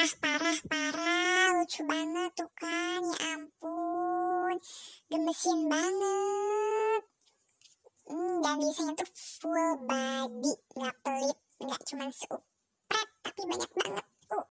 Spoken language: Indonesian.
parah parah parah. Lucu banget tuh kan ya ampun. Gemesin banget. Hmm, dan biasanya tuh full body. Nggak pelit nggak cuma seupret tapi banyak banget.